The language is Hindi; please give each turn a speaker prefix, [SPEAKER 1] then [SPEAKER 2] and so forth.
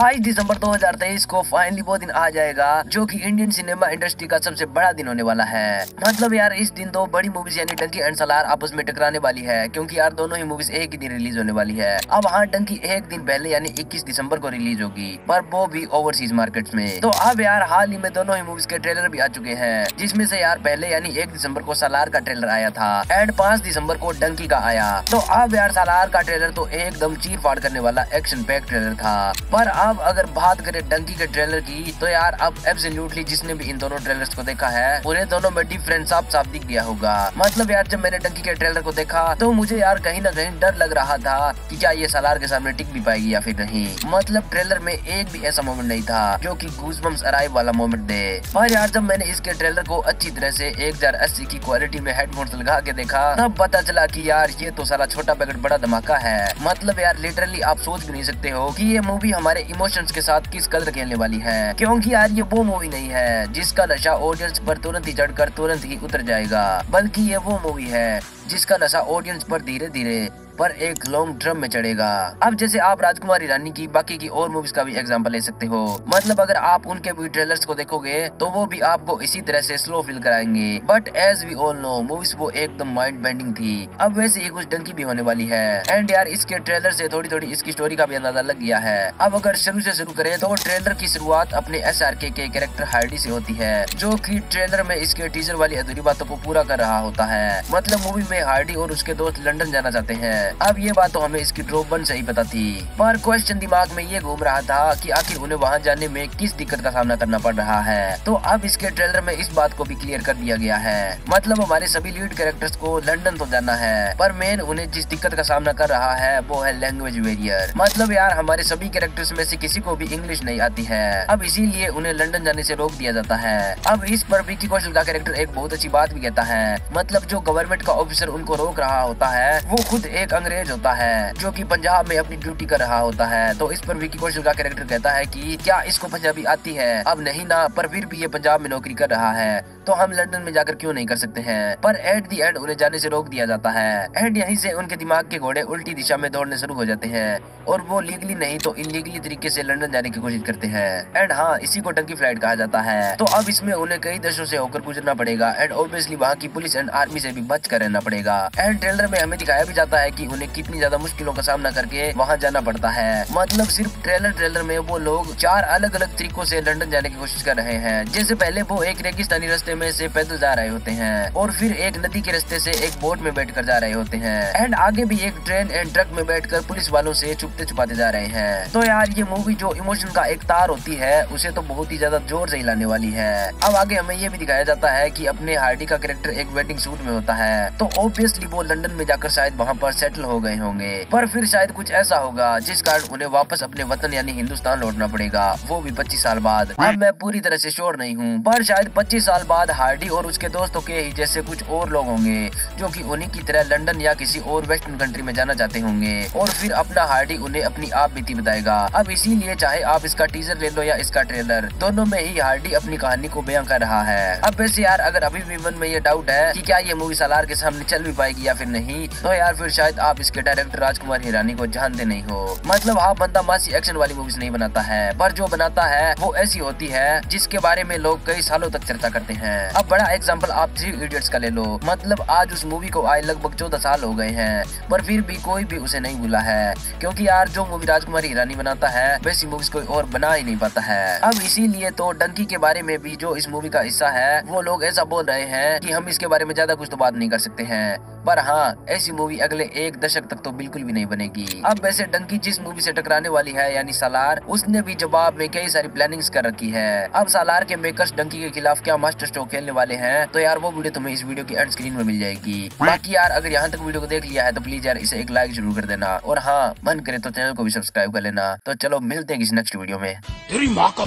[SPEAKER 1] बाईस दिसंबर 2023 को फाइनली वो दिन आ जाएगा, जो कि इंडियन सिनेमा इंडस्ट्री का सबसे बड़ा दिन होने वाला है। मतलब यार, इस दिन दो बड़ी मूवीज़ यानी डंकी एंड सलार आपस में टकराने वाली है, क्योंकि यार दोनों ही मूवीज़ एक ही दिन रिलीज़ होने वाली है। अब हाँ डंकी एक दिन पहले यानी 21 दिसंबर को रिलीज़ होगी, पर वो भी ओवरसीज मार्केट में। तो अब यार, हाल ही में दोनों ही मूवीज़ के ट्रेलर भी आ चुके हैं, जिसमें से यार पहले यानी एक दिसंबर को सलार का ट्रेलर आया था एंड पाँच दिसंबर को डंकी का आया। तो अब यार सलार का ट्रेलर तो एकदम चीर फाड़ करने वाला एक्शन पैक ट्रेलर था, पर अब अगर बात करें डंकी के ट्रेलर की तो यार अब एब्सोल्युटली जिसने भी इन दोनों ट्रेलर्स को देखा है, उन्हें दोनों में डिफरेंस साफ़ साफ़ दिख गया होगा। मतलब यार जब मैंने डंकी के ट्रेलर को देखा तो मुझे यार कहीं ना कहीं डर लग रहा था कि क्या ये सलार के सामने टिक भी पाएगी या फिर नहीं। मतलब ट्रेलर में एक भी ऐसा मोमेंट नहीं था, जो की गूजबम्स अराइव वाला मोमेंट दे। पर यार जब मैंने इसके ट्रेलर को अच्छी तरह से एक हज़ार अस्सी की क्वालिटी में हेडफोन लगा के देखा, तब पता चला की यार ये तो सारा छोटा पैकेट बड़ा धमाका है। मतलब यार लिटरली आप सोच भी नहीं सकते हो की ये मूवी हमारे इमोशंस के साथ किस कदर खेलने वाली है? क्योंकि यार ये वो मूवी नहीं है, जिसका नशा ऑडियंस पर तुरंत ही चढ़कर तुरंत ही उतर जाएगा। बल्कि ये वो मूवी है, जिसका नशा ऑडियंस पर धीरे धीरे पर एक लॉन्ग ड्रम में चढ़ेगा। अब जैसे आप राजकुमारी रानी की, बाकी की और मूवीज़ का भी एग्ज़ाम्पल ले सकते हो। मतलब अगर आप उनके भी ट्रेलर्स को देखोगे तो वो भी आपको इसी तरह से स्लो फील कराएँगे। But as we all know movies वो एकदम माइंड बेंडिंग थी। अब वैसे ही कुछ डंकी भी होने वाली है। एंड यार, इसके ट्रेलर से थोड़ी थोड़ी इसकी स्टोरी का भी अंदाज़ा लग गया है। अब अगर शुरू से शुरू करें तो ट्रेलर की शुरुआत अपने S R K character Hardy से होती है, जो की ट्रेलर में इसके टीजर वाली अधूरी बातों को पूरा कर रहा होता है। मतलब मूवी में हार्डी और उसके दोस्त लंदन जाना चाहते हैं। अब ये बात तो हमें इसकी ड्रॉप बन से ही पता थी पर क्वेश्चन दिमाग में ये घूम रहा था कि आखिर उन्हें वहाँ जाने में किस दिक्कत का सामना करना पड़ रहा है। तो अब इसके ट्रेलर में इस बात को भी क्लियर कर दिया गया है। मतलब हमारे सभी लीड कैरेक्टर्स को लंदन तो जाना है, पर मेन उन्हें जिस दिक्कत का सामना कर रहा है, वो है लैंग्वेज वेरियर मतलब यार, हमारे सभी कैरेक्टर्स में से किसी को भी इंग्लिश नहीं आती है। अब इसीलिए उन्हें लंदन जाने से रोक दिया जाता है। अब इस पर विकी कौशल का कैरेक्टर एक बहुत अच्छी बात भी कहता है। मतलब जो गवर्नमेंट का ऑफिसर उनको रोक रहा होता है, वो खुद एक अंग्रेज़ होता है, जो कि पंजाब में अपनी ड्यूटी कर रहा होता है। तो इस पर विकी कौशल का कैरेक्टर कहता है कि, क्या इसको पंजाबी आती है? अब नहीं ना, पर फिर भी ये पंजाब में नौकरी कर रहा है। तो हम लंदन में जाकर क्यों नहीं कर सकते हैं? पर एट दी एंड उन्हें जाने से रोक दिया जाता है। एंड यहीं से उनके दिमाग के घोड़े उल्टी दिशा में दौड़ने शुरू हो जाते हैं। और वो लीगली नहीं तो इलीगली तरीके से लंदन जाने की कोशिश करते हैं। एंड हाँ इसी को टंकी फ़्लाइट कहा जाता है। तो अब इसमें उन्हें कई देशों से होकर गुजरना पड़ेगा। एंड ऑब्वियसली वहाँ की पुलिस एंड आर्मी से भी बच कर रहना पड़ेगा। एंड ट्रेलर में हमें दिखाया भी जाता है की उन्हें कितनी ज़्यादा मुश्किलों का सामना करके वहाँ जाना पड़ता है। मतलब सिर्फ़ ट्रेलर ट्रेलर में वो लोग चार अलग अलग तरीकों से लंदन जाने की कोशिश कर रहे हैं। जैसे पहले वो एक रेगिस्तानी रास्ते में से पैदल जा रहे होते हैं और फिर एक नदी के रास्ते से एक बोट में बैठ कर जा रहे होते हैं। एंड आगे भी एक ट्रेन एंड ट्रक में बैठ कर पुलिस वालों से छुपते छुपाते जा रहे हैं। तो यार, ये मूवी जो इमोशन का एक तार होती है, उसे तो बहुत ही ज़्यादा ज़ोर से हिलाने वाली है। अब आगे हमें ये भी दिखाया जाता है की अपने हार्डी का कैरेक्टर एक वेडिंग सूट में होता है। तो ऑब्वियसली वो लंदन में जाकर शायद वहाँ पर सेटल हो गए होंगे। पर फिर शायद कुछ ऐसा होगा, जिस कारण उन्हें वापस अपने वतन यानी हिंदुस्तान लौटना पड़ेगा, वो भी 25 साल बाद। अब मैं पूरी तरह से श्योर नहीं हूँ, पर शायद 25 साल बाद हार्डी और उसके दोस्तों के ही जैसे कुछ और लोग होंगे, जो कि उन्हीं की तरह लंदन या किसी और वेस्टर्न कंट्री में जाना चाहते होंगे। और फिर अपना हार्डी उन्हें अपनी आप बीती बताएगा। अब इसीलिए चाहे आप इसका टीजर ले लो या इसका ट्रेलर दोनों में ही हार्डी अपनी कहानी को बयां कर रहा है। अब वैसे यार, अगर अभी भी मन में ये डाउट है की क्या ये मूवी सालार के सामने चल भी पाएगी या फिर नहीं तो यार फिर शायद आप इसके डायरेक्टर राजकुमार हिरानी को जानते नहीं हो। मतलब हाँ बंदा मासी एक्शन वाली मूवीज़ नहीं बनाता है, पर जो बनाता है, वो ऐसी होती है जिसके बारे में लोग कई सालों तक चर्चा करते हैं। अब बड़ा एग्ज़ाम्पल आप थ्री इडियट्स का ले लो। मतलब आज उस मूवी को आए लगभग चौदह साल हो गए हैं, पर फिर भी कोई भी उसे नहीं भूला है। क्योंकि यार जो मूवी राजकुमारी ईरानी बनाता है, वैसी मूवीज़ कोई और बना ही नहीं पाता है। अब इसीलिए तो डंकी के बारे में भी जो इस मूवी का हिस्सा है, वो लोग ऐसा बोल रहे हैं की हम इसके बारे में ज़्यादा कुछ तो बात नहीं कर सकते हैं। पर हाँ ऐसी मूवी अगले एक दशक तक तो बिल्कुल भी नहीं बनेगी। अब वैसे डंकी जिस मूवी से टकराने वाली है, यानी सालार, उसने भी जवाब में कई सारी प्लानिंग्स कर रखी है। अब सालार के मेकर्स डंकी के खिलाफ क्या मास्टर स्ट्रोक खेलने वाले हैं तो यार वो वीडियो तुम्हें इस वीडियो की एंड स्क्रीन में मिल जाएगी। बाकी यार, अगर यहाँ तक वीडियो को देख लिया है तो प्लीज़ यार इसे एक लाइक ज़रूर कर देना। और हाँ मन करे तो चैनल को भी सब्सक्राइब कर लेना। तो चलो मिलते हैं किसी नेक्स्ट वीडियो में।
[SPEAKER 2] तेरी माँ का